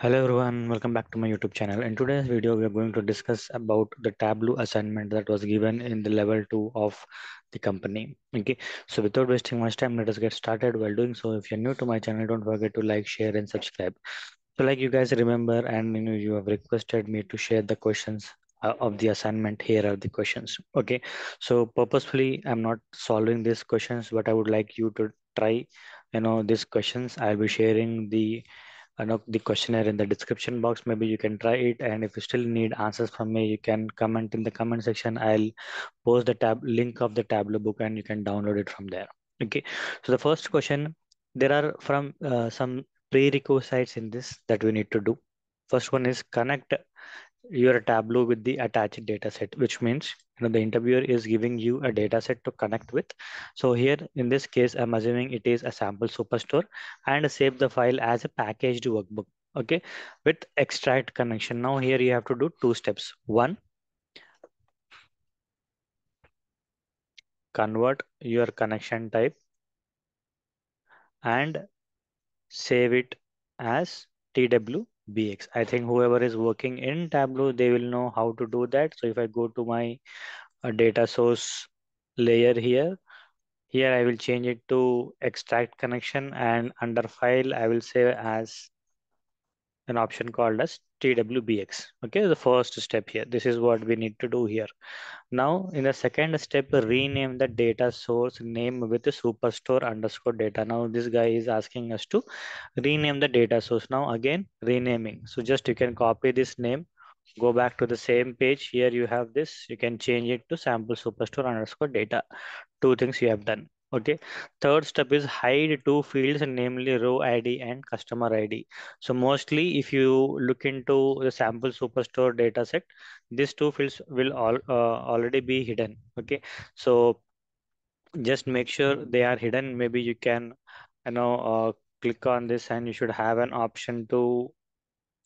Hello everyone, welcome back to my YouTube channel. In today's video, we are going to discuss about the Tableau assignment that was given in the level 2 of the company. Okay, so without wasting much time, let us get started. While doing so, if you're new to my channel, don't forget to like, share and subscribe. So like you guys remember and you know you have requested me to share the questions uh, of the assignment. Here are the questions. Okay, so purposefully, I'm not solving these questions, but I would like you to try you know these questions. I'll be sharing the know the questionnaire in the description box. Maybe you can try it and if you still need answers from me you can comment in the comment section. I'll post the tab link of the tableau book and you can download it from there. Okay. So the first question there are from uh, some prerequisites in this that we need to do. First one is connect your Tableau with the attached data set, which means you know the interviewer is giving you a data set to connect with. So here in this case, I'm assuming it is a sample superstore and save the file as a packaged workbook. Okay, with extract connection. Now here you have to do two steps. One, convert your connection type and save it as TWBX. I think whoever is working in Tableau, they will know how to do that. So if I go to my uh, data source layer here, here I will change it to extract connection and under file, I will say as an option called as TWBX. Okay, the first step here. This is what we need to do here. Now, in the second step, rename the data source name with superstore underscore data. Now, this guy is asking us to rename the data source. Now, again, renaming. So just you can copy this name, go back to the same page. Here you have this. You can change it to sample superstore underscore data. Two things you have done. Okay. Third step is hide two fields, namely row ID and customer ID. So mostly if you look into the sample superstore data set, these two fields will all uh, already be hidden. Okay. So just make sure they are hidden. Maybe you can, you know, uh, click on this and you should have an option to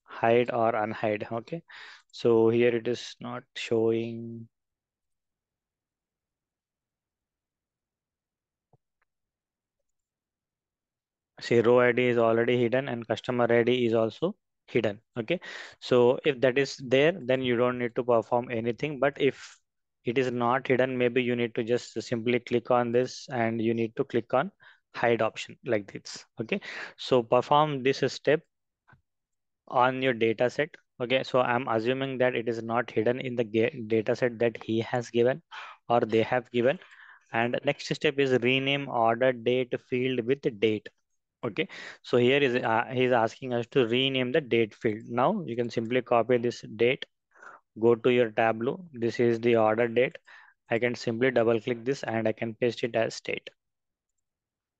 hide or unhide. Okay. So here it is not showing say row id is already hidden and customer id is also hidden okay? So if that is there then you don't need to perform anything. But if it is not hidden maybe you need to just simply click on this and you need to click on hide option like this okay? So perform this step on your data set okay? So i'm assuming that it is not hidden in the data set that he has given or they have given. And next step is rename order date field with date Okay, so here is uh, he's asking us to rename the date field. Now you can simply copy this date, go to your Tableau. This is the order date. I can simply double click this and I can paste it as state.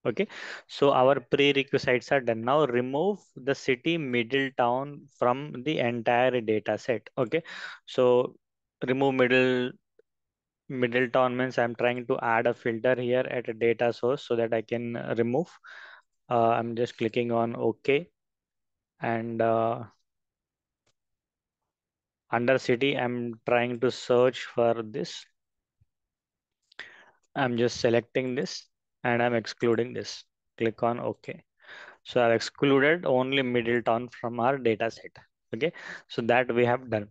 Okay, so our prerequisites are done. Now remove the city Middletown from the entire data set. Okay, so remove middle middle town means I'm trying to add a filter here at a data source so that I can remove uh, I'm just clicking on OK. And uh, under city I'm trying to search for this. I'm just selecting this and I'm excluding this. Click on OK. So I've excluded only Middletown from our data set. Okay? So that we have done.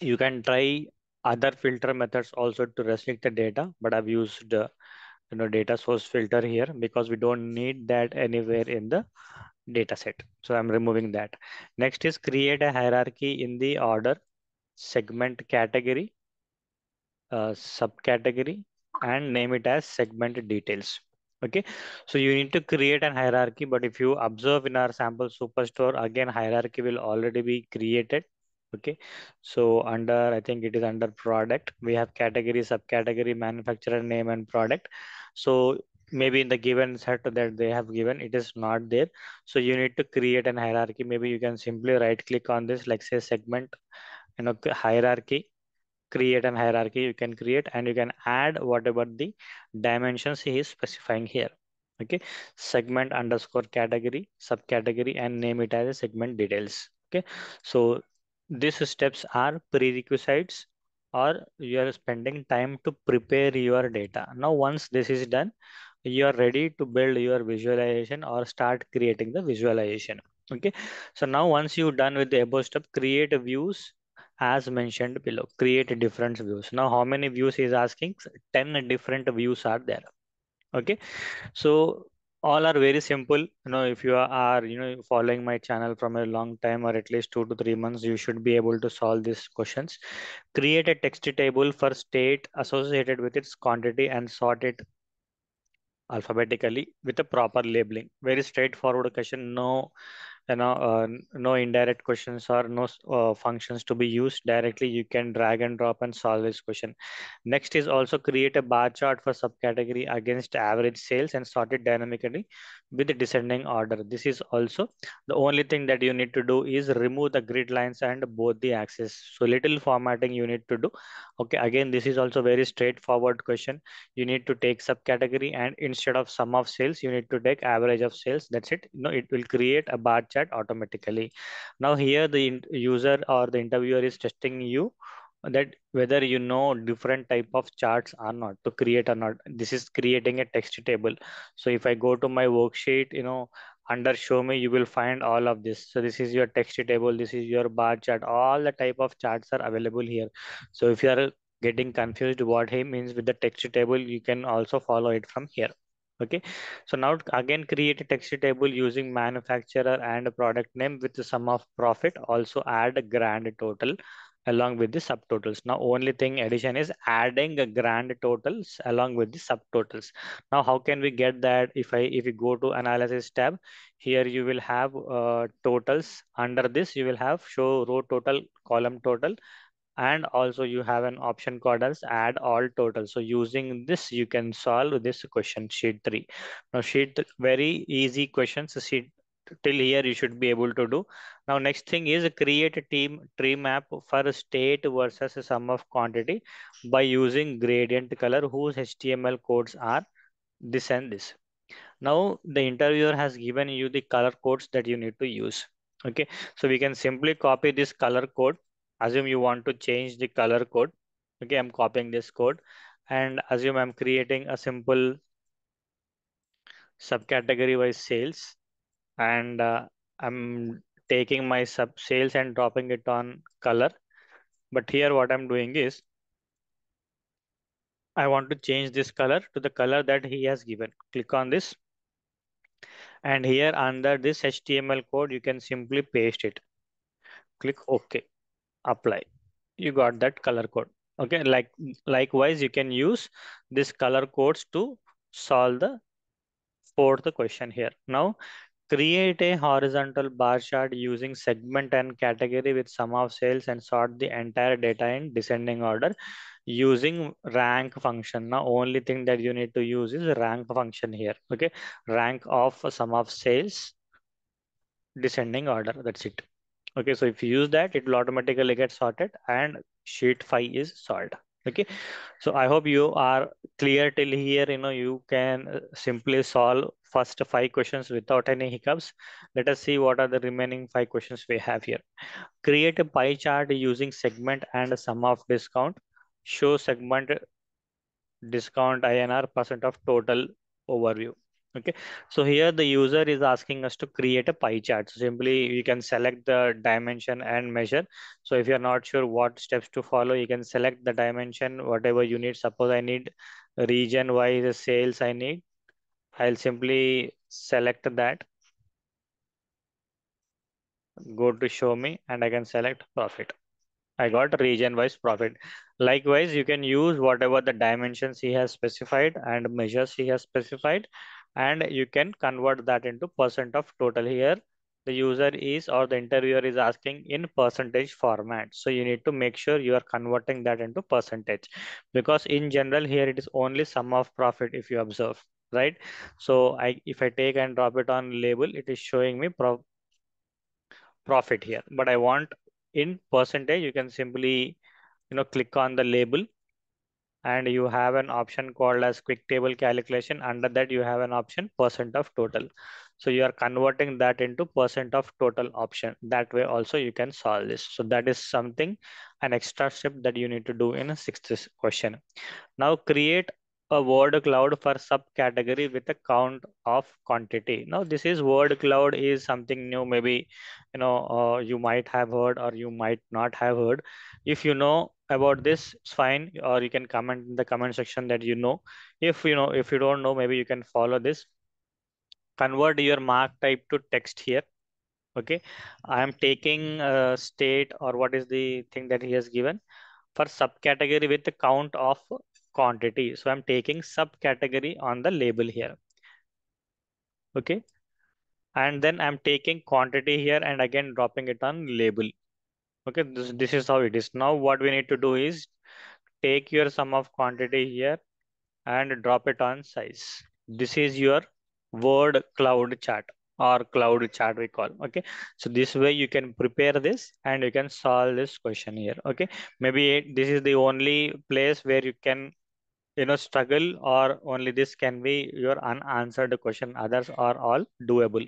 You can try other filter methods also to restrict the data but I've used uh, you know data source filter here because we don't need that anywhere in the data set. So I'm removing that. Next is create a hierarchy in the order segment category, uh, subcategory, and name it as segment details. Okay, so you need to create an hierarchy, but if you observe in our sample superstore, again, hierarchy will already be created. Okay, so under, I think it is under product, we have category, subcategory, manufacturer name and product. So maybe in the given set that they have given it is not there. So you need to create an hierarchy. Maybe you can simply right click on this like say segment you know hierarchy. Create an hierarchy you can create and you can add whatever the dimensions he is specifying here. Okay. Segment underscore category subcategory and name it as a segment details. Okay. So these steps are prerequisites or you are spending time to prepare your data now once this is done you are ready to build your visualization or start creating the visualization. Okay. So now once you're done with the above step, create views as mentioned below. Create different views. Now how many views is asking? 10 different views are there. Okay. So all are very simple. You know, if you are, you know, following my channel from a long time or at least two to three months, you should be able to solve these questions. Create a text table for state associated with its quantity and sort it alphabetically with a proper labeling. Very straightforward question. No you know uh, no indirect questions or no uh, functions to be used. Directly you can drag and drop and solve this question. Next is also create a bar chart for subcategory against average sales and sort it dynamically with the descending order. This is also the only thing that you need to do is remove the grid lines and both the axes. So little formatting you need to do. Okay again this is also very straightforward question. You need to take subcategory and instead of sum of sales you need to take average of sales. That's it. You know it will create a bar chart chat automatically. Now here the user or the interviewer is testing you that whether you know different type of charts or not to create or not. This is creating a text table. So if I go to my worksheet, you know, under show me, you will find all of this. So this is your text table. This is your bar chart. All the type of charts are available here. So if you are getting confused what he means with the text table, you can also follow it from here. Okay, so now again create a text table using manufacturer and product name with the sum of profit. Also add a grand total along with the subtotals. Now only thing addition is adding a grand totals along with the subtotals. Now how can we get that if I if you go to analysis tab here you will have uh, totals under this you will have show row total column total and also you have an option called as add all total. So using this you can solve this question sheet 3 now sheet very easy questions sheet till here you should be able to do. Now next thing is create a team tree map for state versus sum of quantity by using gradient color whose html codes are this and this. Now the interviewer has given you the color codes that you need to use. Okay so we can simply copy this color code assume you want to change the color code. Okay i'm copying this code. And assume i'm creating a simple subcategory wise sales. And uh, i'm taking my sub sales and dropping it on color. But here what i'm doing is i want to change this color to the color that he has given. Click on this. And here under this html code you can simply paste it. Click ok apply. You got that color code. Okay like likewise you can use this color codes to solve the fourth question here. Now create a horizontal bar chart using segment and category with sum of sales and sort the entire data in descending order using rank function. Now only thing that you need to use is rank function here. Okay rank of sum of sales descending order. That's it Okay, so if you use that, it will automatically get sorted and sheet 5 is solved. Okay, so I hope you are clear till here. You know, you can simply solve first five questions without any hiccups. Let us see what are the remaining five questions we have here. Create a pie chart using segment and sum of discount. Show segment discount INR percent of total overview. Okay, so here the user is asking us to create a pie chart. So simply you can select the dimension and measure. So if you're not sure what steps to follow, you can select the dimension, whatever you need. Suppose I need region wise sales I need. I'll simply select that. Go to show me and I can select profit. I got region wise profit. Likewise, you can use whatever the dimensions he has specified and measures he has specified and you can convert that into percent of total here. The user is or the interviewer is asking in percentage format. So you need to make sure you are converting that into percentage. Because in general here it is only sum of profit if you observe right? So i if i take and drop it on label it is showing me pro profit here. But i want in percentage you can simply you know click on the label and you have an option called as quick table calculation under that you have an option percent of total so you are converting that into percent of total option that way also you can solve this so that is something an extra step that you need to do in a sixth question now create a word cloud for subcategory with a count of quantity. Now, this is word cloud is something new. Maybe you know uh, you might have heard or you might not have heard. If you know about this, it's fine. Or you can comment in the comment section that you know. If you know, if you don't know, maybe you can follow this. Convert your mark type to text here. Okay, I am taking state or what is the thing that he has given for subcategory with the count of quantity. So I'm taking subcategory on the label here. Okay. And then I'm taking quantity here and again dropping it on label. Okay, this, this is how it is. Now what we need to do is take your sum of quantity here and drop it on size. This is your word cloud chart or cloud chart we call okay so this way you can prepare this and you can solve this question here okay maybe this is the only place where you can you know struggle or only this can be your unanswered question others are all doable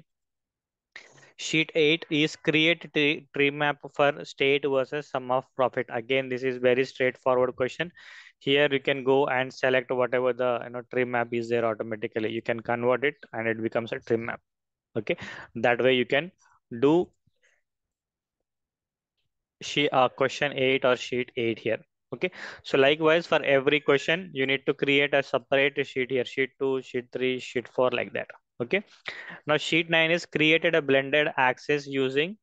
sheet 8 is create tree, tree map for state versus sum of profit. Again this is very straightforward question. Here you can go and select whatever the you know tree map is there automatically. You can convert it and it becomes a tree map. Okay? That way you can do she uh, question 8 or sheet 8 here. Okay? So likewise for every question you need to create a separate sheet here. Sheet 2 sheet 3 sheet 4 like that okay. Now sheet 9 is created a blended axis using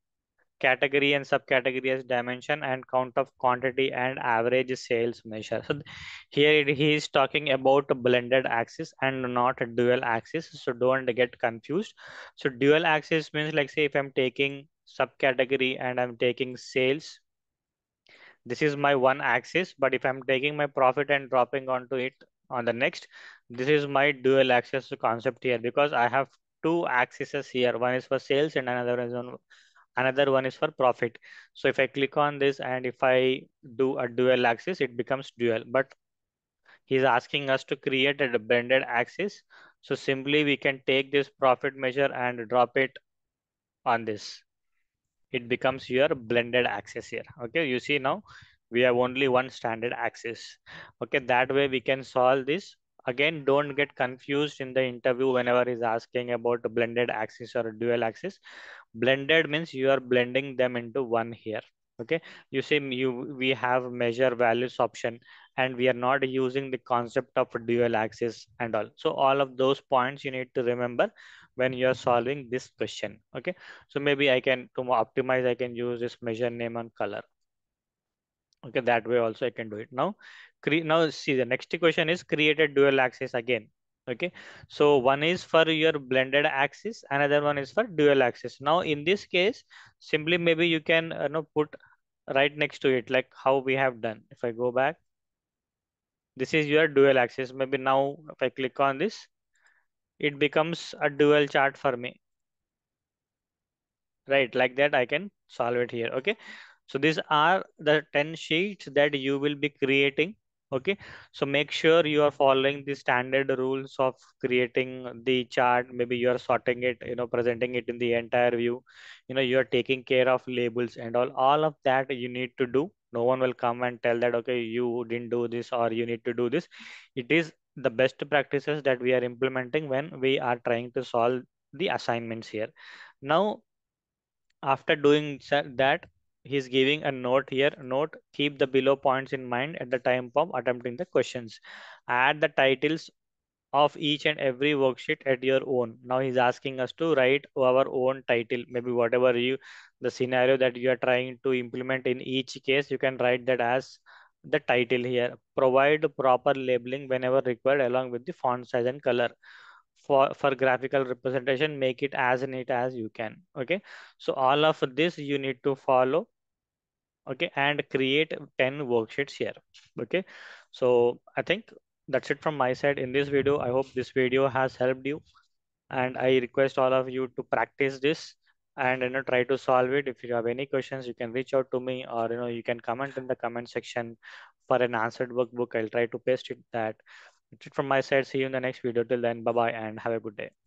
category and subcategory as dimension and count of quantity and average sales measure. So here he is talking about blended axis and not dual axis. So don't get confused. So dual axis means like say if i'm taking subcategory and i'm taking sales this is my one axis. But if i'm taking my profit and dropping onto it on the next. This is my dual axis concept here because i have two axes here. One is for sales and another is on another one is for profit. So if i click on this and if i do a dual axis it becomes dual. But he's asking us to create a blended axis. So simply we can take this profit measure and drop it on this. It becomes your blended axis here. Okay you see now we have only one standard axis. Okay that way we can solve this. Again don't get confused in the interview whenever he's asking about blended axis or dual axis. Blended means you are blending them into one here. Okay you see you we have measure values option and we are not using the concept of dual axis and all. So all of those points you need to remember when you are solving this question. Okay so maybe i can to optimize i can use this measure name and color okay that way also i can do it. Now now see the next question is created dual axis again. Okay so one is for your blended axis another one is for dual axis. Now in this case simply maybe you can uh, you know put right next to it like how we have done. If i go back this is your dual axis. Maybe now if i click on this it becomes a dual chart for me. Right like that i can solve it here. Okay so these are the 10 sheets that you will be creating okay? So make sure you are following the standard rules of creating the chart. Maybe you are sorting it you know presenting it in the entire view. You know you are taking care of labels and all. All of that you need to do. No one will come and tell that okay you didn't do this or you need to do this. It is the best practices that we are implementing when we are trying to solve the assignments here. Now after doing that he's giving a note here. Note keep the below points in mind at the time of attempting the questions. Add the titles of each and every worksheet at your own. Now he's asking us to write our own title. Maybe whatever you the scenario that you are trying to implement in each case you can write that as the title here. Provide proper labeling whenever required along with the font size and color. For for graphical representation make it as neat as you can. Okay? So all of this you need to follow okay and create 10 worksheets here. Okay so i think that's it from my side in this video. I hope this video has helped you and i request all of you to practice this and you know try to solve it. If you have any questions you can reach out to me or you know you can comment in the comment section for an answered workbook. I'll try to paste it that. That's it from my side. See you in the next video. Till then bye bye and have a good day